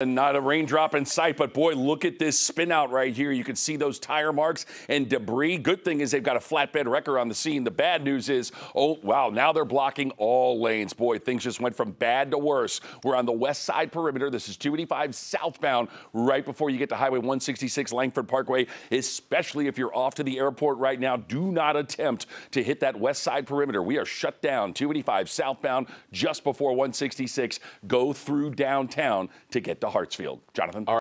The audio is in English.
Not a raindrop in sight, but boy, look at this spin out right here. You can see those tire marks and debris. Good thing is they've got a flatbed wrecker on the scene. The bad news is, oh, wow, now they're blocking all lanes. Boy, things just went from bad to worse. We're on the west side perimeter. This is 285 southbound, right before you get to Highway 166 Langford Parkway, especially if you're off to the airport right now. Do not attempt to hit that west side perimeter. We are shut down 285 southbound just before 166. Go through downtown to get to Hartsfield. Jonathan.